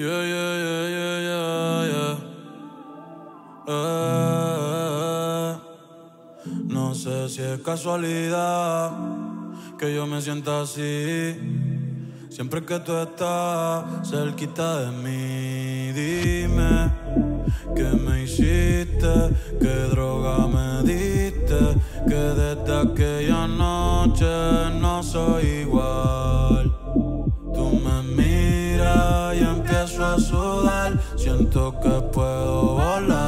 Yeah, yeah, yeah, yeah, yeah, yeah. Eh, no sé si es casualidad que yo me sienta así. Siempre que tú estás cerquita de mí, dime qué me hiciste, qué droga me diste, que desde aquella noche no soy siento que puedo volar.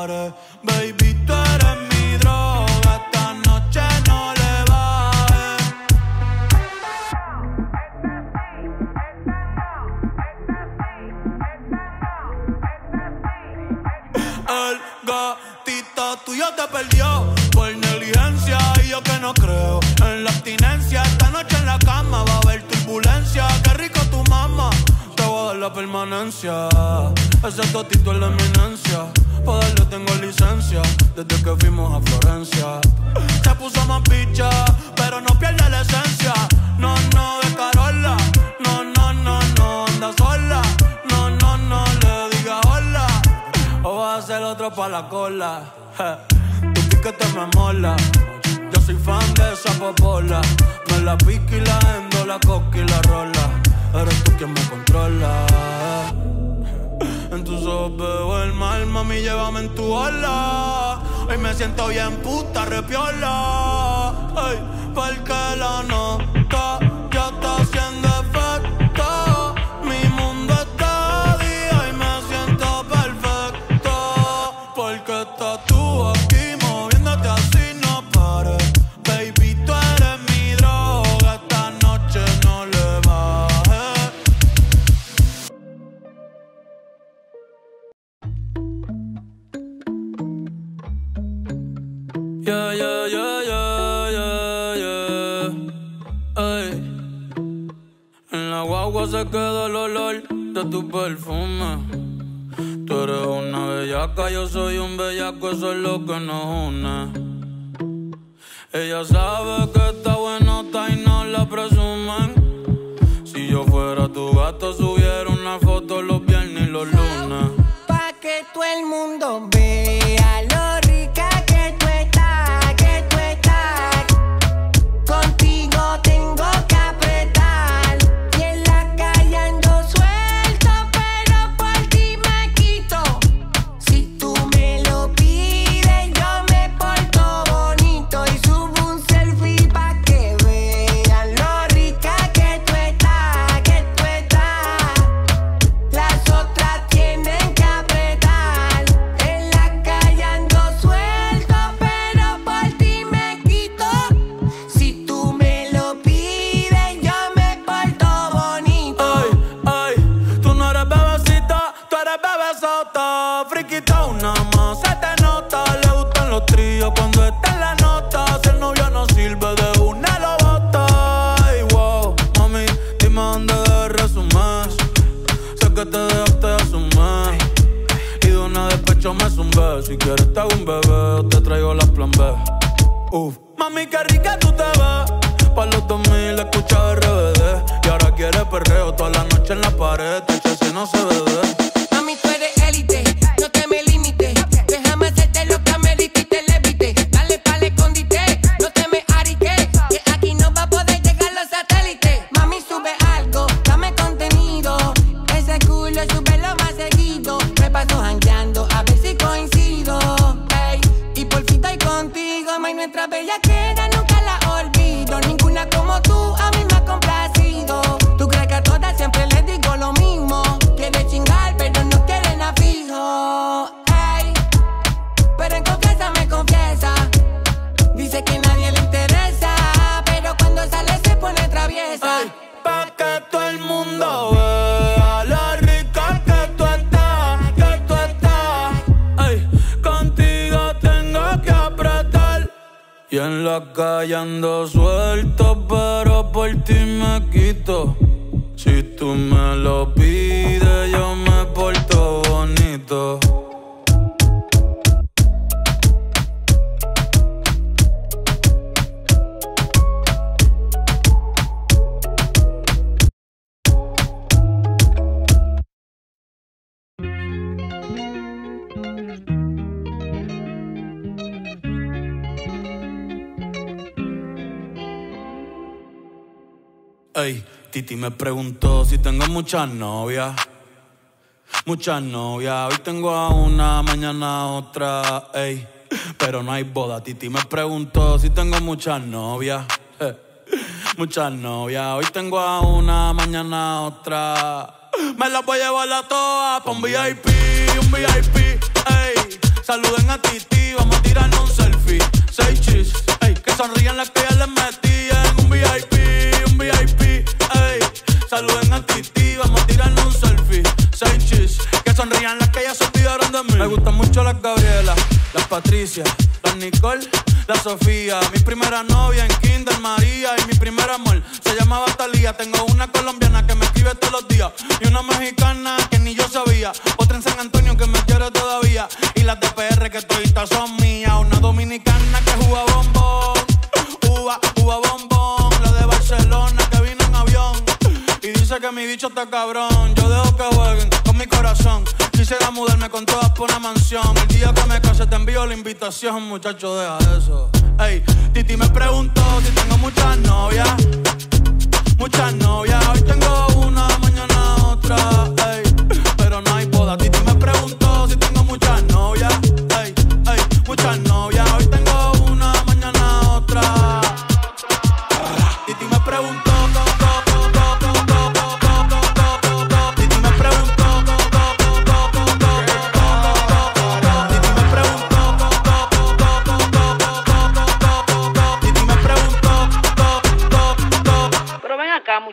Baby, tú eres mi droga. Esta noche no le bajes. El gatito tuyo te perdió por negligencia y yo que no creo en la abstinencia. Esta noche en la cama va a haber turbulencia. Qué rico tu mamá, te voy a dar la permanencia. Ese totito es la eminencia. Desde que fuimos a Florencia. Se puso más picha, pero no pierde la esencia. No, no, de Carola. No, no, no, no, anda sola. No, no, no, le diga hola. O vas a hacer otro pa' la cola. Tu piquete me mola. Yo soy fan de esa popola. Me la pique y la endo, la coca y la rola. Eres tú quien me controla. En tus ojos veo el mal, mami, llévame en tu ola. Hoy me siento bien puta, repiola. Ay, porque la nota perfume. Tú eres una bellaca, yo soy un bellaco, eso es lo que nos une. Ella sabe que está buenota y no la presumen. Si yo fuera tu gato, subiera una foto los viernes y los lunes. Pa' que todo el mundo vea Si quieres te hago un bebé te traigo las plan B. Uf. Mami, qué rica tú te ves. Pa' los 2000 escucha RBD. Y ahora quieres perreo toda la noche en la pared. Te si no se ve. Mami, tú eres élite, no te me limites. Déjame hacerte lo que me diste y te levite. Dale pa'l escondite, no te me ariques. Que aquí no va a poder llegar los satélites. Mami, sube algo, dame contenido. Ese culo sube otra bella que Y en la calle ando suelto, pero por ti me quito. Si tú me lo pides, yo me Ey, Titi me preguntó si tengo muchas novias. Muchas novias, hoy tengo a una, mañana a otra, ey. Pero no hay boda. Titi me preguntó si tengo muchas novias. Muchas novias, hoy tengo a una, mañana a otra. Me las voy a llevar a todas pa' un VIP, un VIP, ey. Saluden a Titi, vamos a tirarnos un selfie. Seis chis, ey. Que sonrían las que ya les metí en un VIP. Saluden a Titi, vamos a tirarnos un selfie. Seis chis, que sonrían las que ya se olvidaron de mí. Me gustan mucho las Gabriela, las Patricia, las Nicole, la Sofía. Mi primera novia en Kinder María y mi primer amor se llamaba Talía. Tengo una colombiana que me escribe todos los días y una mexicana bicho cabrón. Yo dejo que jueguen con mi corazón. Quisiera mudarme con todas por una mansión. El día que me case te envío la invitación, muchacho, deja eso. Ey, Titi me preguntó si tengo muchas novias. Muchas novias, hoy tengo una, mañana otra. Ey,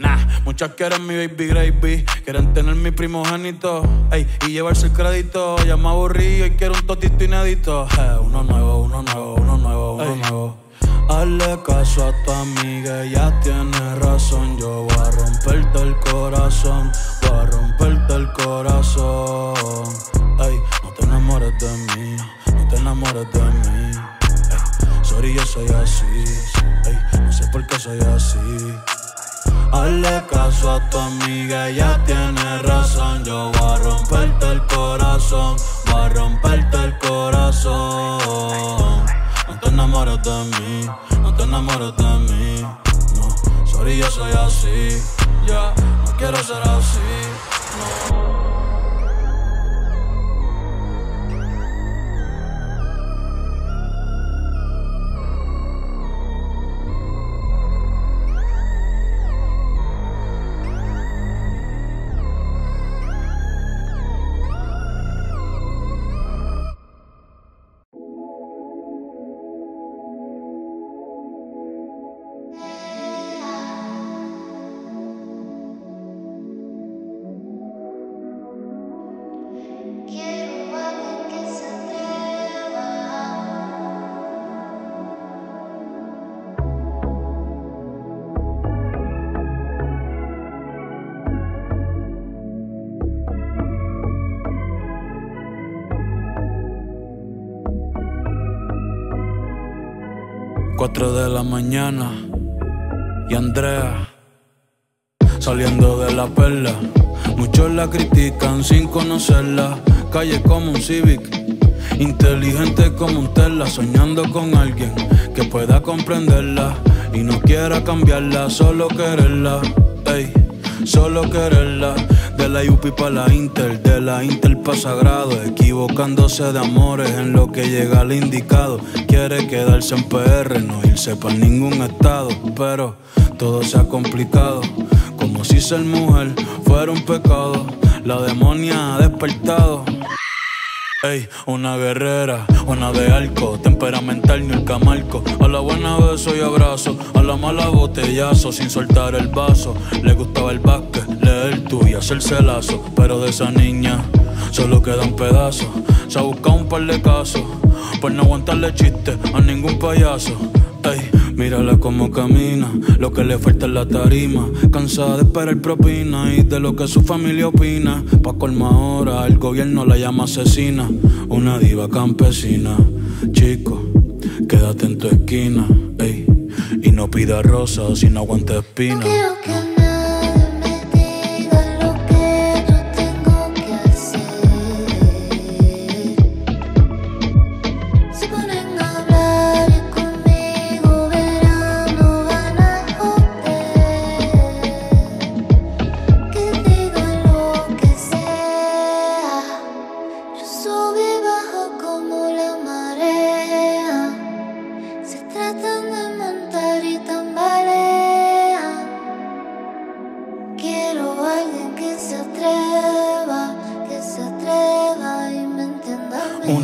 Nah, muchas quieren mi baby gravy, quieren tener mi primogénito, ey, y llevarse el crédito. Ya me aburrí y quiero un totito inédito. Eh, uno nuevo, uno nuevo, uno nuevo, uno nuevo. Hazle caso a tu amiga, ella tiene razón. Yo voy a romperte el corazón, Hazle caso a tu amiga, ella tiene razón. Yo voy a romperte el corazón, voy a romperte el corazón. No te enamores de mí, no te enamores de mí. No, sorry, yo soy así. Ya, no quiero ser así. No. 4 de la mañana y Andrea saliendo de la perla. Muchos la critican sin conocerla. Calle como un Civic, inteligente como un Tesla, soñando con alguien que pueda comprenderla y no quiera cambiarla, solo quererla, ey, solo quererla. De la UPI para la Inter, de la Inter pa' Sagrado, equivocándose de amores en lo que llega al indicado. Quiere quedarse en PR, no irse para ningún estado, pero todo se ha complicado. Como si ser mujer fuera un pecado, la demonia ha despertado. Ey, una guerrera, una de arco, temperamental ni el camarco. A la buena beso y abrazo, a la mala botellazo, sin soltar el vaso. Le gustaba el básquet, leer tú y hacerse lazo. Pero de esa niña solo queda un pedazo. Se ha buscado un par de casos, por no aguantarle chiste a ningún payaso. Ey, mírala como camina, lo que le falta es la tarima. Cansada de esperar propina y de lo que su familia opina. Pa' colma ahora, el gobierno la llama asesina. Una diva campesina. Chico, quédate en tu esquina, ey. Y no pida rosas si no aguanta espina. Quiero que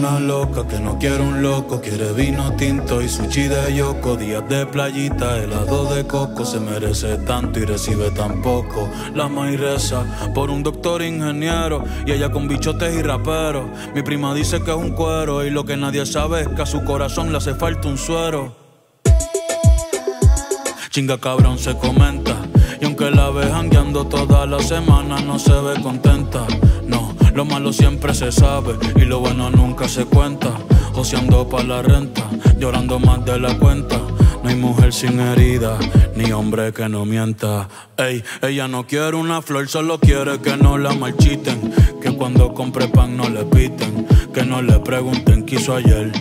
Loca que no quiere un loco, quiere vino tinto y sushi de yoko. Días de playita, helado de coco, se merece tanto y recibe tan poco. La maíz reza por un doctor ingeniero y ella con bichotes y raperos. Mi prima dice que es un cuero y lo que nadie sabe es que a su corazón le hace falta un suero. Chinga cabrón se comenta. Y aunque la ve jangueando toda la semana, no se ve contenta. Lo malo siempre se sabe y lo bueno nunca se cuenta. Joseando pa' la renta, llorando más de la cuenta. No hay mujer sin herida, ni hombre que no mienta. Ey, ella no quiere una flor, solo quiere que no la marchiten. Que cuando compre pan no le piten. Que no le pregunten qué hizo ayer.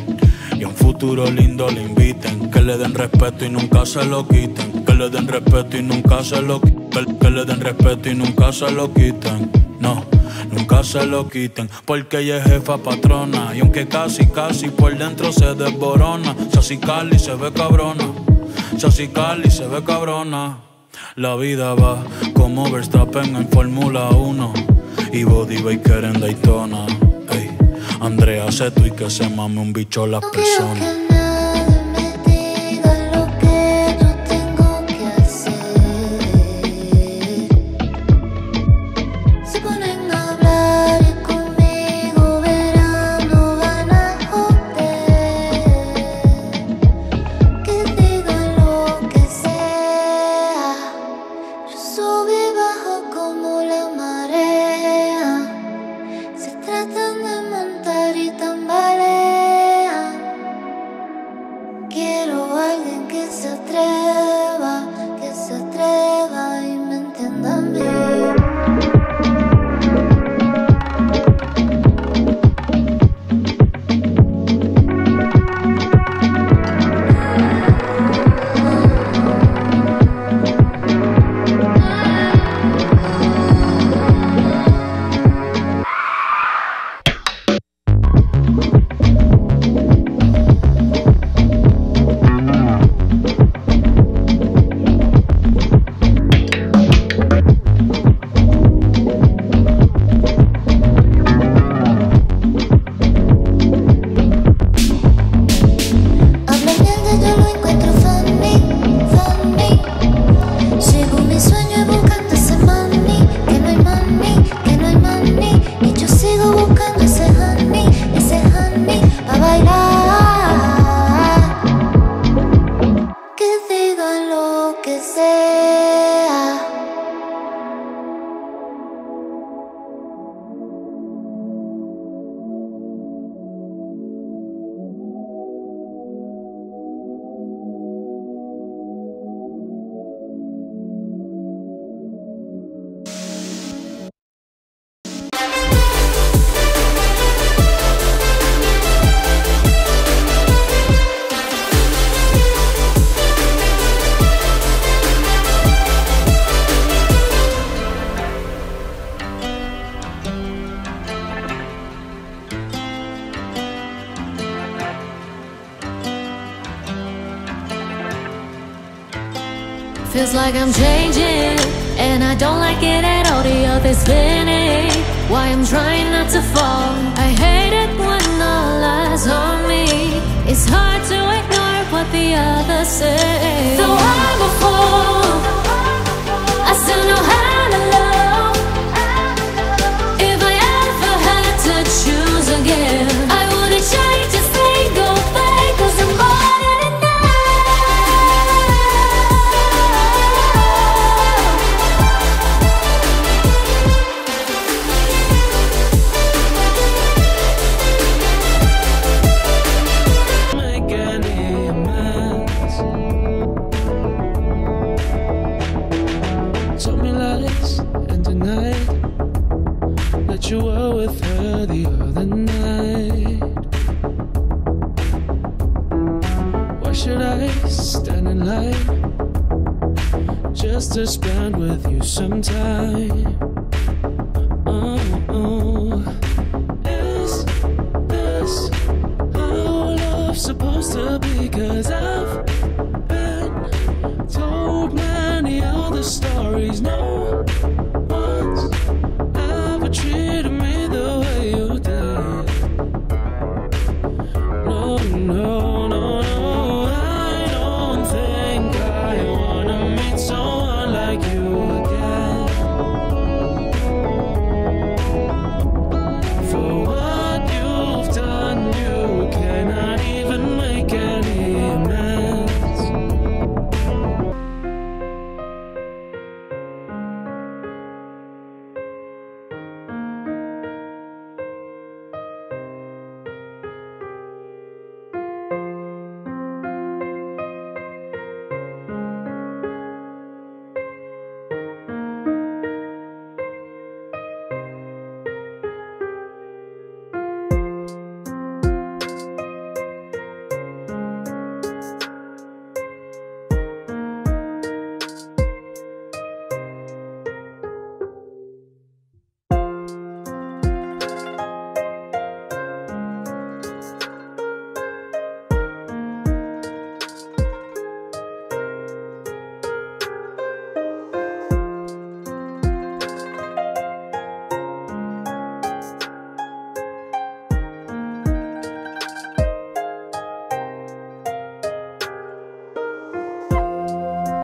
Y a un futuro lindo le inviten. Que le den respeto y nunca se lo quiten. Que le den respeto y nunca se lo quiten. Que le den respeto y nunca se lo quiten. No, nunca se lo quiten. Porque ella es jefa patrona. Y aunque casi, casi por dentro se desborona. Sassy Cali se ve cabrona. Sassy Cali se ve cabrona. La vida va como Verstappen en Fórmula 1 y Body Baker en Daytona. Ey, Andrea Seto y que se mame un bicho las personas. Feels like I'm changing, and I don't like it at all. The other's spinning. Why I'm trying not to fall. I hate it when all eyes on me. It's hard to ignore what the others say. Though I'm a fool, just to spend with you some time? Oh, uh, oh. Uh, is this how love's supposed to be? Cause I've